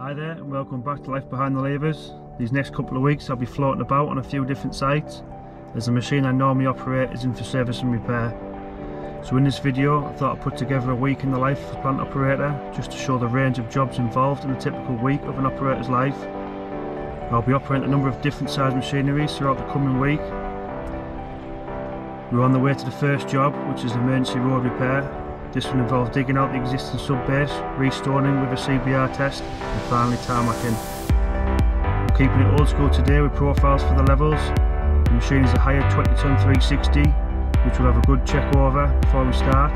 Hi there and welcome back to Life Behind the Levers. These next couple of weeks I'll be floating about on a few different sites as the machine I normally operate is in for service and repair. So in this video I thought I'd put together a week in the life of a plant operator just to show the range of jobs involved in a typical week of an operator's life. I'll be operating a number of different size machineries throughout the coming week. We're on the way to the first job which is emergency road repair this will involve digging out the existing sub-base, restoring with a CBR test and finally tarmacking. We're keeping it old school today with profiles for the levels. The machine is a Hiab 20 ton 360 which we'll have a good check over before we start,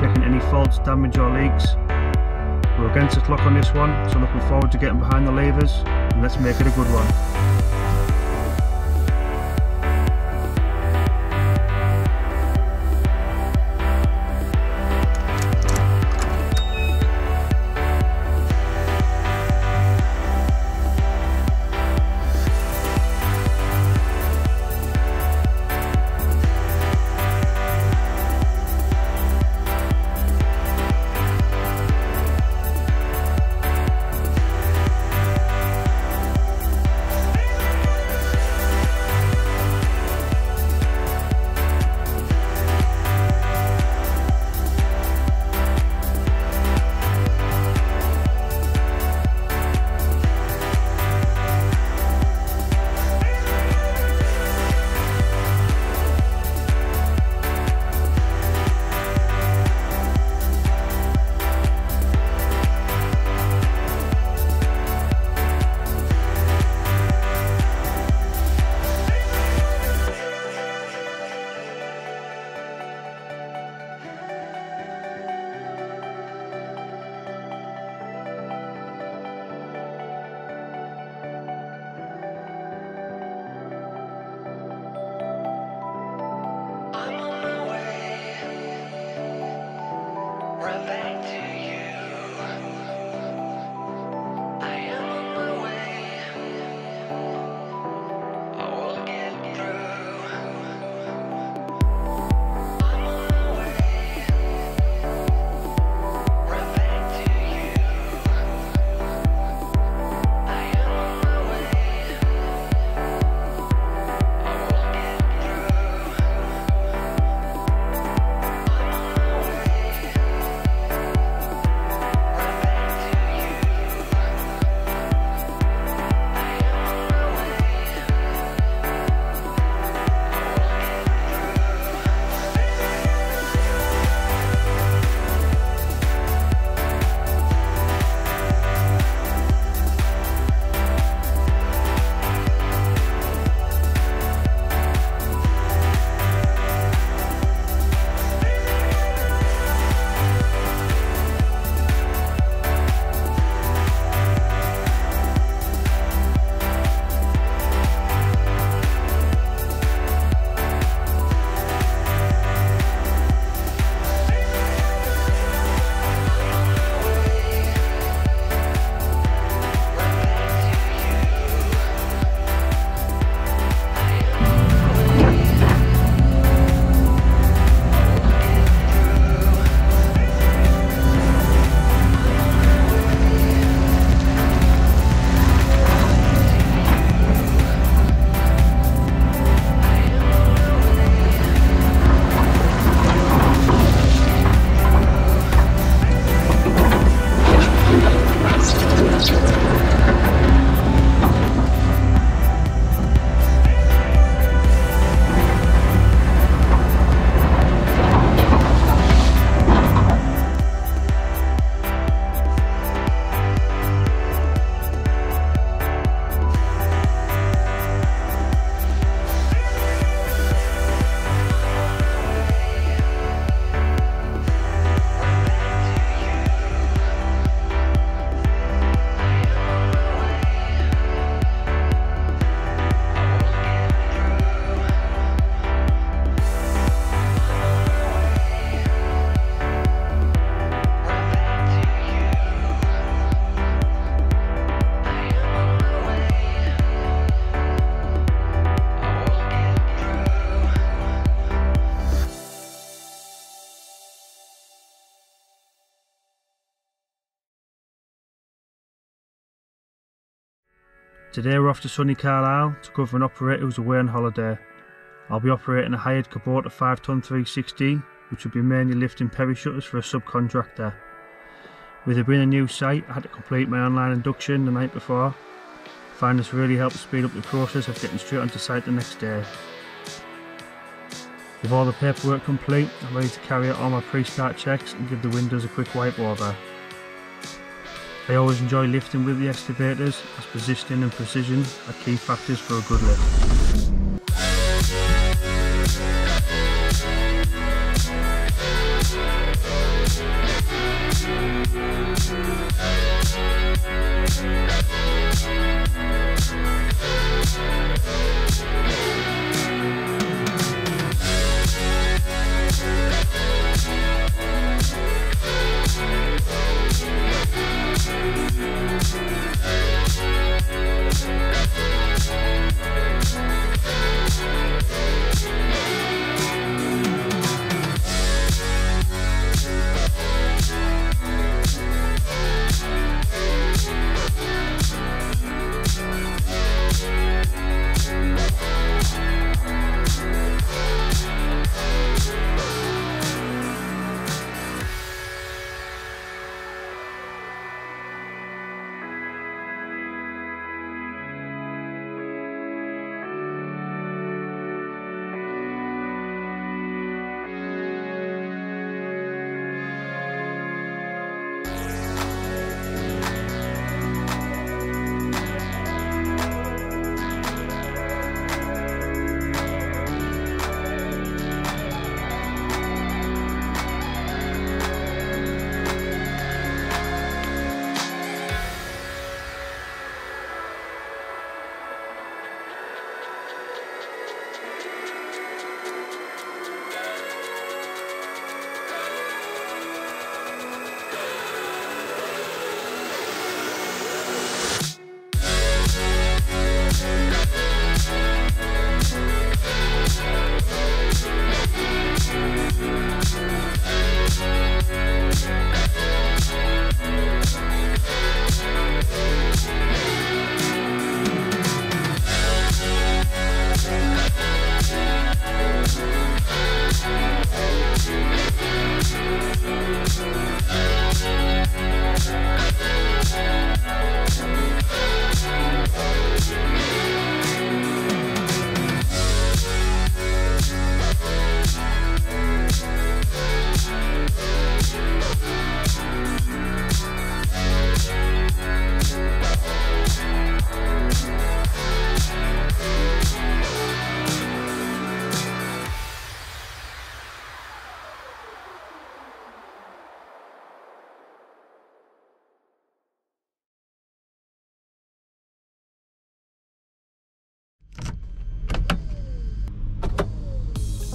checking any faults, damage or leaks. We're against the clock on this one so looking forward to getting behind the levers and let's make it a good one. Today we're off to sunny Carlisle to cover an operator who's away on holiday. I'll be operating a hired Kubota 5 tonne 360 which will be mainly lifting peri shutters for a subcontractor. With it being a new site I had to complete my online induction the night before. I find this really helped speed up the process of getting straight onto site the next day. With all the paperwork complete, I'm ready to carry out all my pre-start checks and give the windows a quick wipe over. I always enjoy lifting with the excavators as positioning and precision are key factors for a good lift.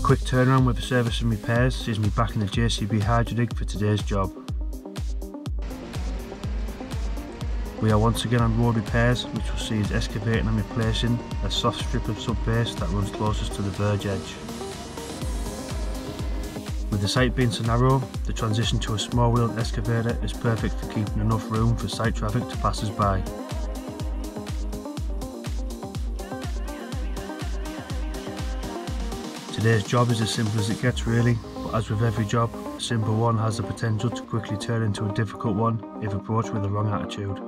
Quick turnaround with the service and repairs sees me back in the JCB Hydradig for today's job. We are once again on road repairs which will see us excavating and replacing a soft strip of sub base that runs closest to the verge edge. With the site being so narrow, the transition to a small wheeled excavator is perfect for keeping enough room for site traffic to pass us by. Today's job is as simple as it gets really, but as with every job, a simple one has the potential to quickly turn into a difficult one if approached with the wrong attitude.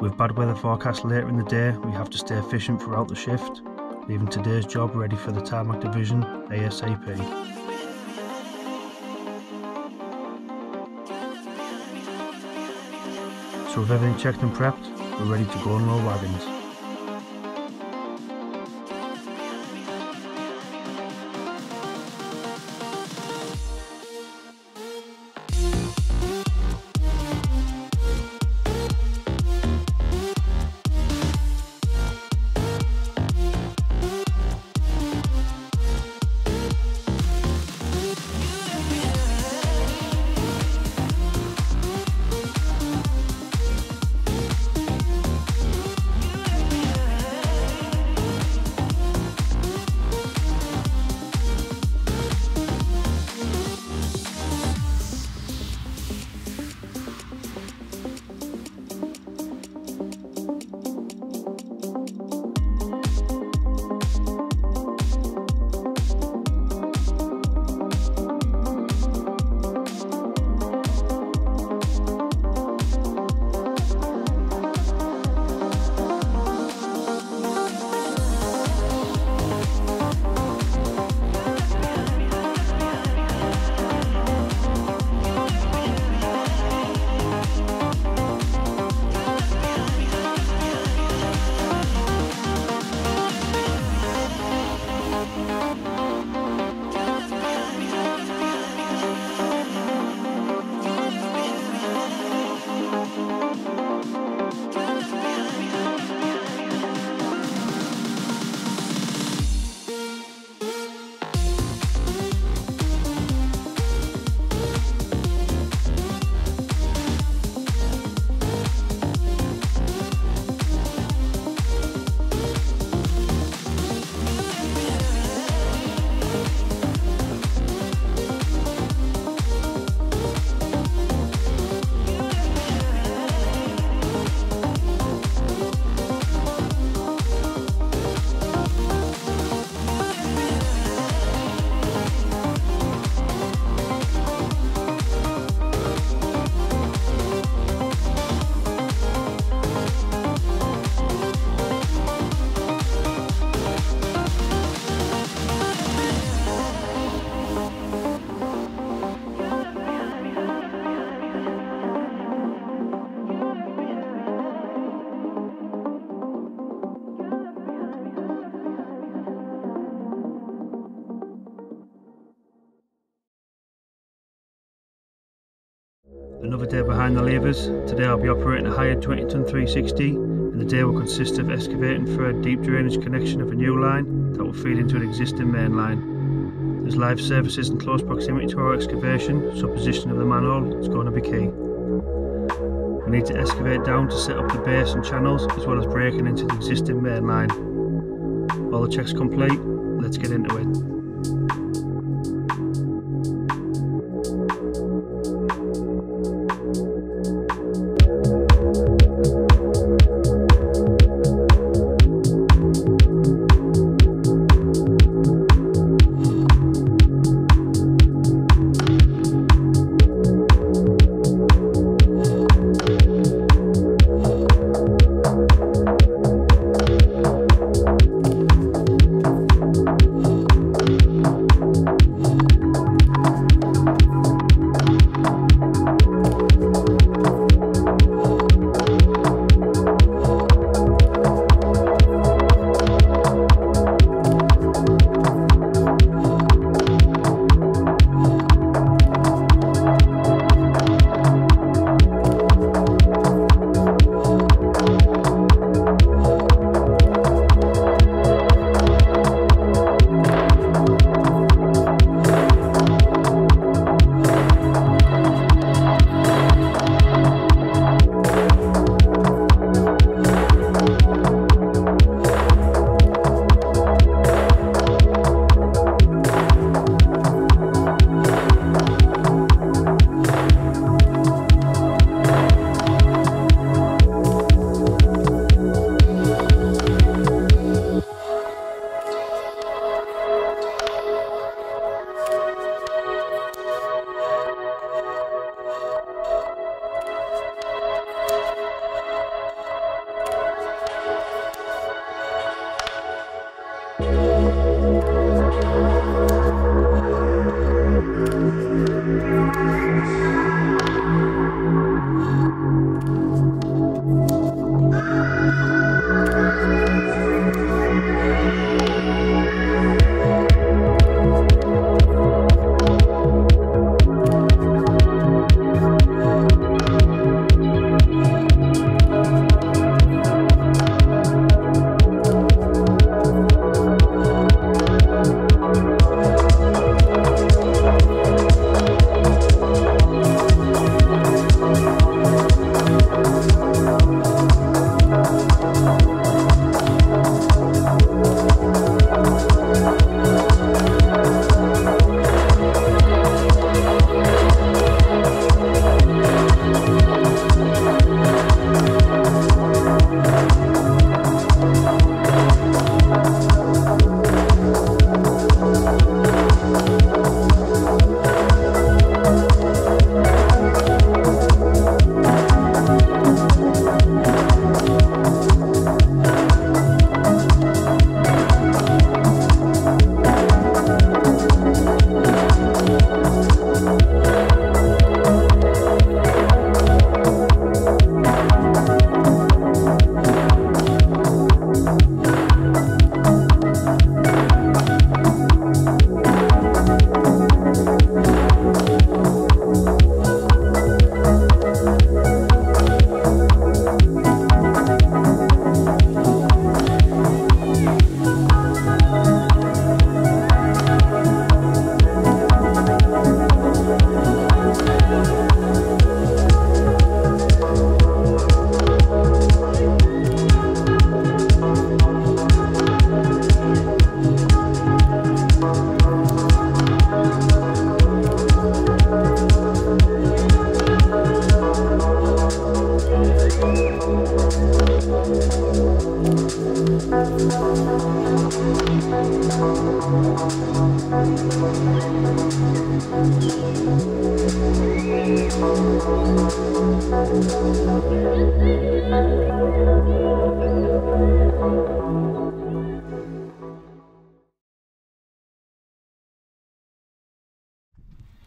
With bad weather forecast later in the day, we have to stay efficient throughout the shift, leaving today's job ready for the tarmac division ASAP. So with everything checked and prepped, we're ready to go and load wagons. Another day behind the levers. Today I'll be operating a hired 20 tonne 360 and the day will consist of excavating for a deep drainage connection of a new line that will feed into an existing main line. There's live services in close proximity to our excavation, so position of the manhole is going to be key. We need to excavate down to set up the base and channels as well as breaking into the existing main line. All the checks complete, let's get into it.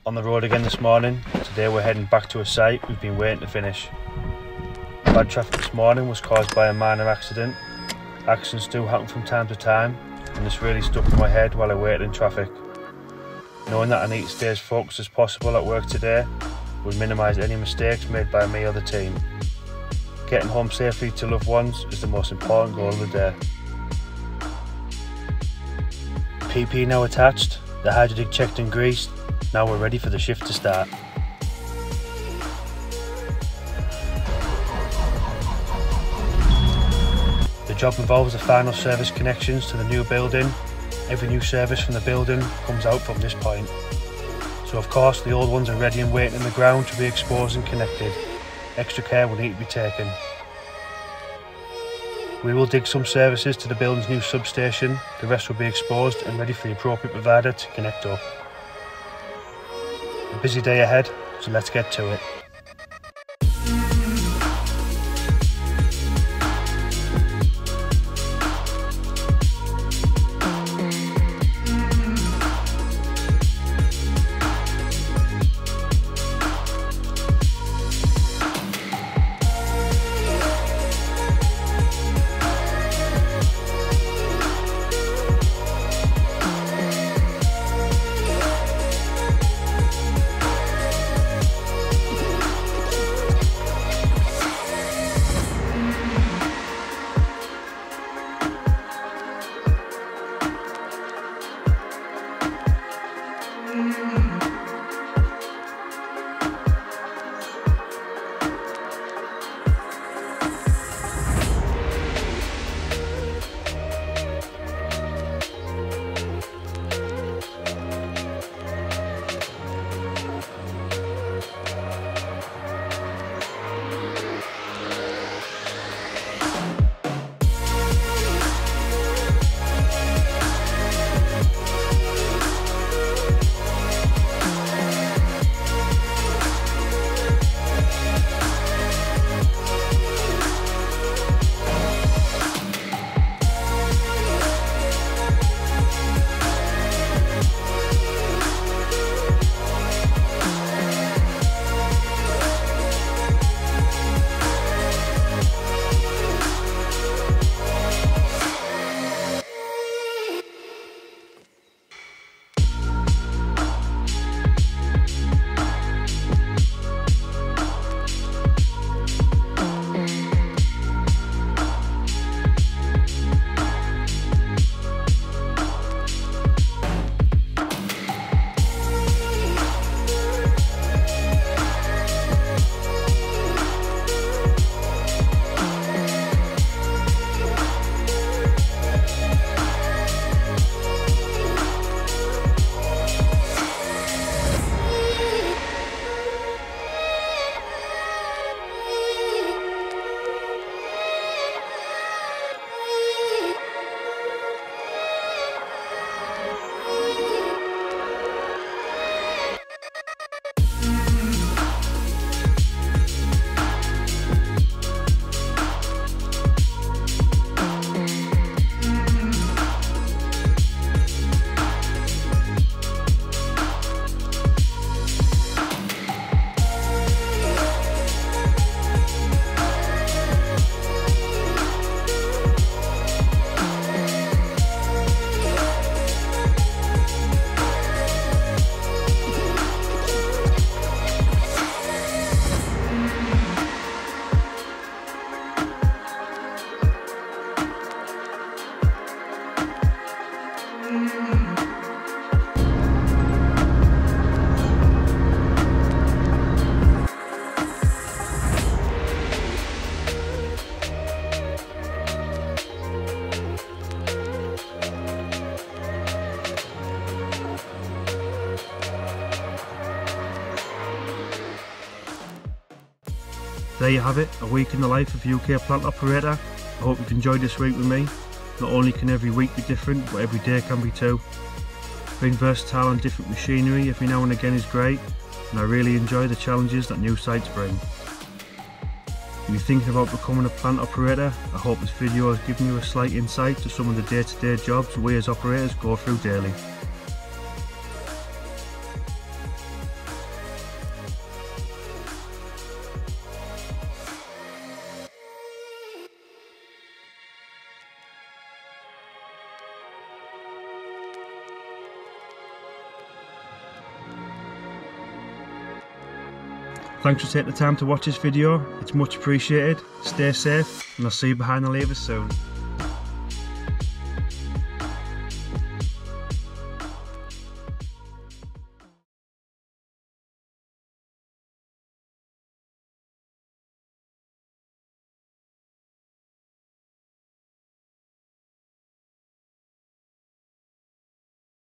On the road again this morning. Today we're heading back to a site we've been waiting to finish. Bad traffic this morning was caused by a minor accident. Accidents do happen from time to time and this really stuck in my head while I waited in traffic. Knowing that I need to stay as focused as possible at work today, would minimise any mistakes made by me or the team. Getting home safely to loved ones is the most important goal of the day. PP now attached, the hydraulic checked and greased, now we're ready for the shift to start. The job involves the final service connections to the new building. Every new service from the building comes out from this point. So of course the old ones are ready and waiting in the ground to be exposed and connected. Extra care will need to be taken. We will dig some services to the building's new substation, the rest will be exposed and ready for the appropriate provider to connect up. A busy day ahead, so let's get to it. There you have it, a week in the life of a UK plant operator. I hope you've enjoyed this week with me. Not only can every week be different, but every day can be too. Being versatile on different machinery every now and again is great, and I really enjoy the challenges that new sites bring. If you're thinking about becoming a plant operator, I hope this video has given you a slight insight to some of the day-to-day -day jobs we as operators go through daily. Thanks for taking the time to watch this video, it's much appreciated. Stay safe and I'll see you behind the levers soon.